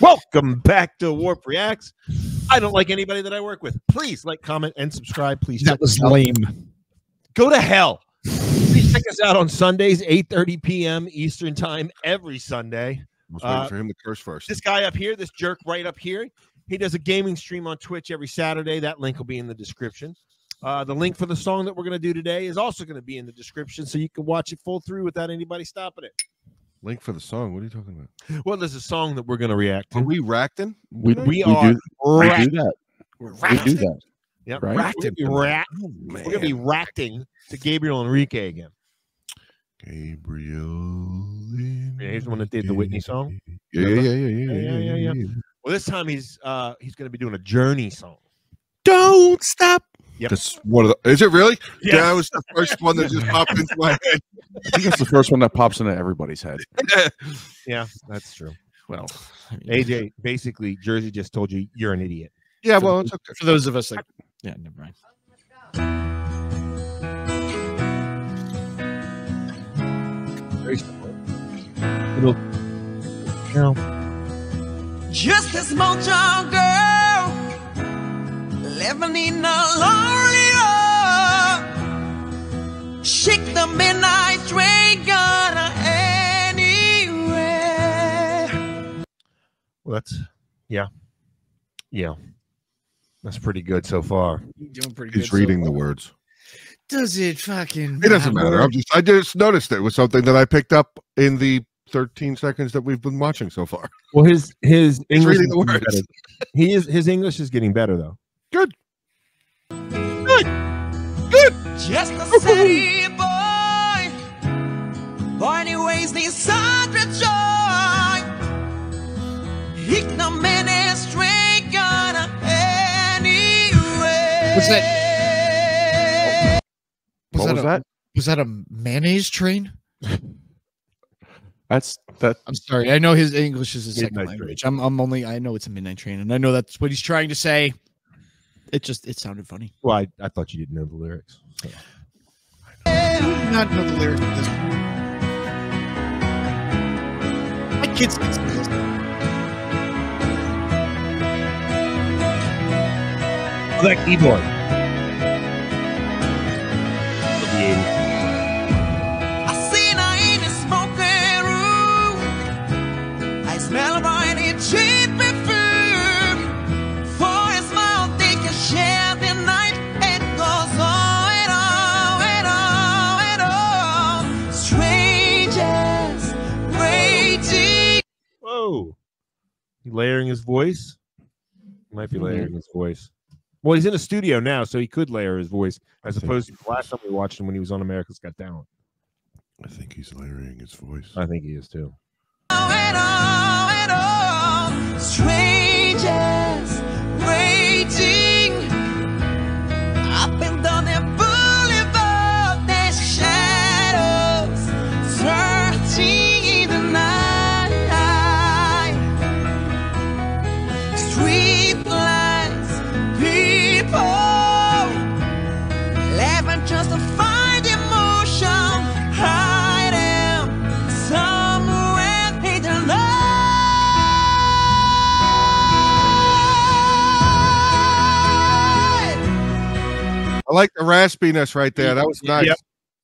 Welcome back to WARRP Reacts. I don't like anybody that I work with. Please like, comment, and subscribe. Please That was lame. Go to hell. Please check us out on Sundays, 8:30 p.m. Eastern time every Sunday. I was waiting Uh, for him to curse first. This guy up here, this jerk right up here, he does a gaming stream on Twitch every Saturday. That link will be in the description. Uh, the link for the song that we're going to do today is also going to be in the description, so you can watch it full through without anybody stopping it. Link for the song. What are you talking about? Well, there's a song that we're going to react to. Are we Rackton? We, We we, are do, we do that. we're We do that. Yep, right? We're gonna be Oh, to be racting to Gabriel Henrique again. Gabriel. Yeah, he's the one that did the Whitney song. Yeah, yeah, yeah, yeah, yeah, Yeah, yeah, yeah, yeah. Well, this time he's uh he's going to be doing a Journey song. Don't stop. Yep. That's one of the. Is it really? Yeah. That was the first one that just popped into my head. I think that's the first one that pops into everybody's head. Yeah, that's true. Well, I mean, AJ, basically, Jersey just told you you're an idiot. yeah, well, it's okay. for those of us that, yeah, never mind. Very simple. Little, you know, Just a small town girl living in a lonely road. Shake the midnight train, gonna anywhere. well, that's yeah, yeah. That's pretty good so far. Doing pretty He's reading the words. Does it fucking? It doesn't matter. I'm just. I just noticed it was something that I picked up in the 13 seconds that we've been watching so far. Well, his his English reading the is getting words. better. He is his English is getting better though. Good. Good Good. Just the city boy, born in ways the sacred joy. Ignominy straight, gonna anywhere. What's that? Was What that, was a, that? Was that a mayonnaise train? That's that. I'm sorry. I know his English is his second Midnight language. I'm, I'm only. I know it's a midnight train, and I know that's what he's trying to say. It just. It sounded funny. Well, I, I thought you didn't know the lyrics. so. Not know the lyrics. My kids that keyboard. Layering his voice? He might be Mm-hmm. layering his voice. Well, he's in a studio now, so he could layer his voice as opposed to the last time we watched him when he was on America's Got Talent. I think he's layering his voice. I think he is too. and on and on. Like the raspiness right there. That was nice. Yep.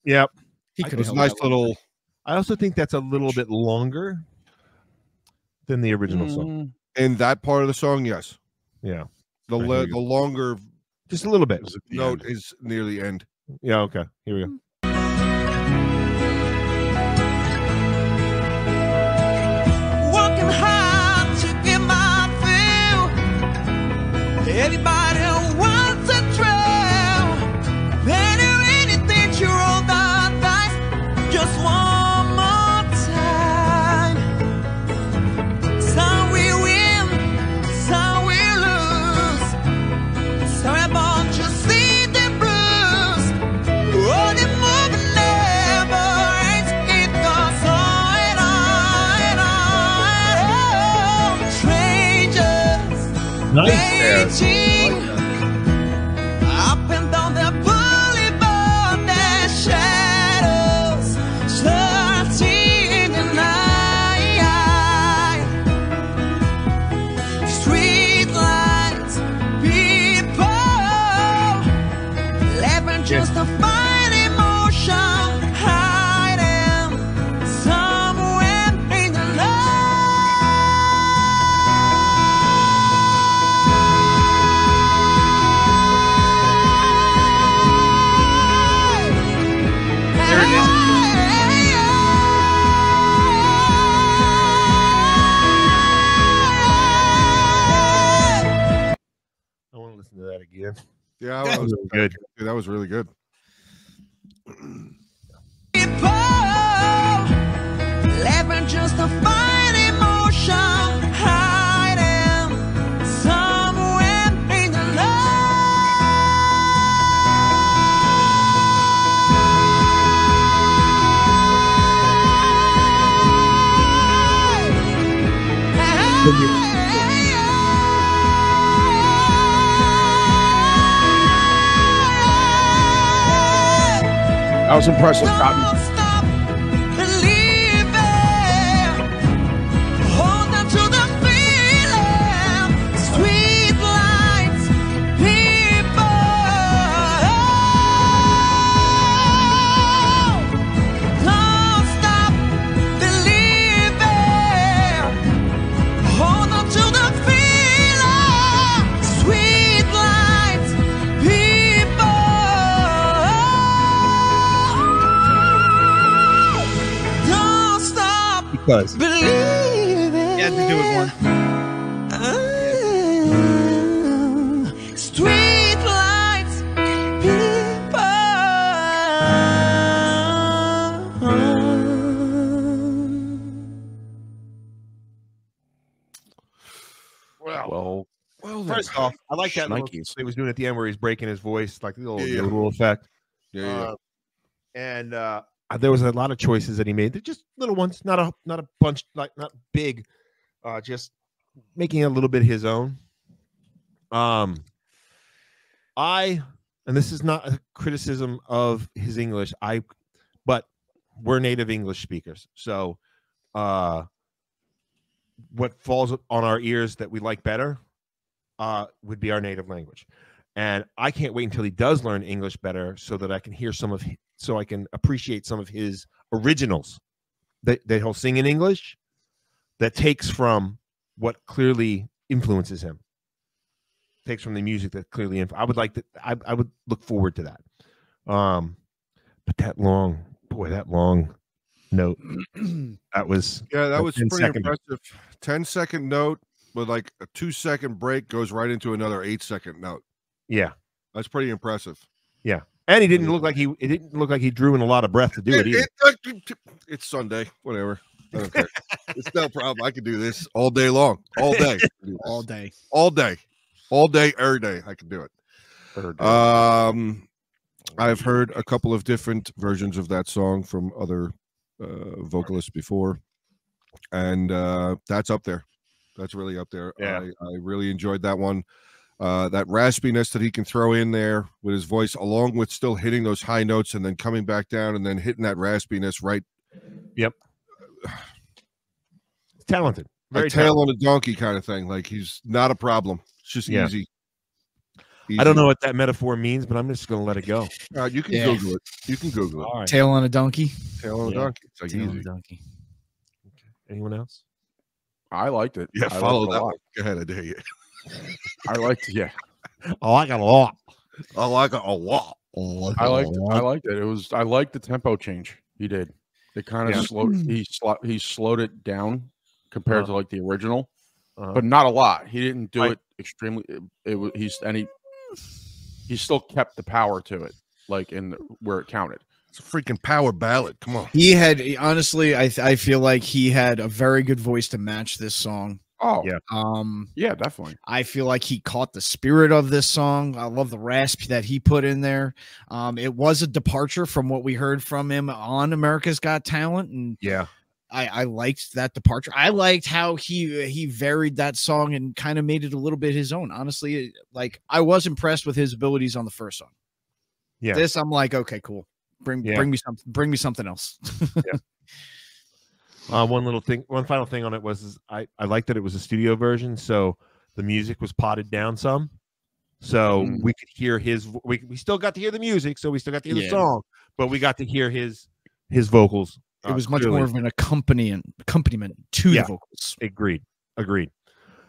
Yep. He I could It was have a nice little. I also think that's a little bit longer than the original Mm. song. In that part of the song, yes. Yeah. The le- the longer Just a little bit. note is near the end. Yeah, okay. Here we go. Working hard to get my fill. Everybody Nice there. Beijing, up and down the boulevard, there's shadows in the night. Street lights, people, living just emotion. That that was was really good. Dude, that was really good. people. Just a fine emotion, That was impressive, Cotton. Stop Because believing. You had to do it once. Street lights, people. Well, Well, first off, I like that little Nikes. he was doing at the end where he's breaking his voice, like the little, Yeah, yeah. little effect. yeah, yeah. Uh, and uh, there was a lot of choices that he made. They're just little ones, not a not a bunch, like not big. Uh, just making a little bit his own. Um, I and this is not a criticism of his English. I, but we're native English speakers, so uh, what falls on our ears that we like better, uh, would be our native language. And I can't wait until he does learn English better, so that I can hear some of, so I can appreciate some of his originals that that he'll sing in English, that takes from what clearly influences him takes from the music that clearly inf- I would like to I, I would look forward to that. Um but that long boy, that long note that was Yeah, that was pretty second- impressive. 10 second note with like a two second break goes right into another eight second note. Yeah. That's pretty impressive. Yeah, and he didn't look like he it didn't look like he drew in a lot of breath to do it either. it- it's Sunday, whatever. I don't care. it's no problem. I can do this all day long, all day, all day. all day, all day, every day. I can do it. Um, I've heard a couple of different versions of that song from other uh, vocalists before, and uh, that's up there. That's really up there. Yeah. I, I really enjoyed that one. Uh, that raspiness that he can throw in there with his voice, along with still hitting those high notes and then coming back down and then hitting that raspiness right Yep. talented. Very like tail talented. on a donkey kind of thing. Like he's not a problem. It's just Yeah. easy. I don't know what that metaphor means, but I'm just gonna let it go. Uh, you can Yeah. Google it. You can Google it. All right. Tail on a donkey. Tail on a Yeah. donkey. It's like Tail on a donkey. Anyone else? I liked it. Yeah, I follow that lot. one. Go ahead, I dare you. I liked. Yeah, I like it a lot. I like it a lot. I liked. It. I liked it. It was. I liked the tempo change he did. It kind of Yeah. slowed. He slo- he slowed it down compared to like the original, Uh-huh. but not a lot. He didn't do Right. it extremely. It, it was. He's and he he still kept the power to it, like in where it counted. It's a freaking power ballad. Come on. He had honestly, I I feel like he had a very good voice to match this song. Oh Yeah. yeah, Um, yeah, definitely. I feel like he caught the spirit of this song. I love the rasp that he put in there. Um, it was a departure from what we heard from him on America's Got Talent, and Yeah. I, I liked that departure. I liked how he he varied that song and kind of made it a little bit his own. Honestly, like I was impressed with his abilities on the first song. Yeah. This I'm like, okay, cool. Bring Yeah. bring me something. Bring me something else. Uh, one little thing, one final thing on it was is I I liked that it was a studio version, so the music was potted down some, so Mm. we could hear his. We we still got to hear the music, so we still got to hear the song, but we got to hear his his vocals. it uh, was much clearly. more of an accompaniment accompaniment to Yeah. the vocals. agreed. Agreed.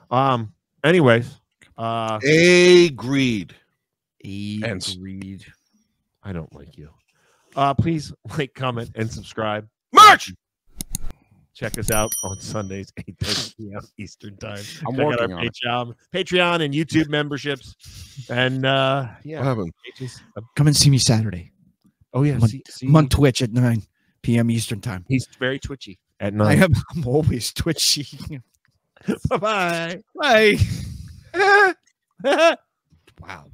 Um. Anyways, uh, Agreed. And- Agreed. I don't like you. Uh, please like, comment, and subscribe. March. Check us out on Sundays, 8 p.m. Eastern time. I'm Check out our working on it. Patreon, Patreon and YouTube memberships. And uh yeah. happened? Come and see me Saturday. Oh yeah. I'm on- see- see- I'm on Twitch at 9 p.m. Eastern time. he's very twitchy at I am I'm always twitchy. Bye-bye. Bye. Bye. Wow.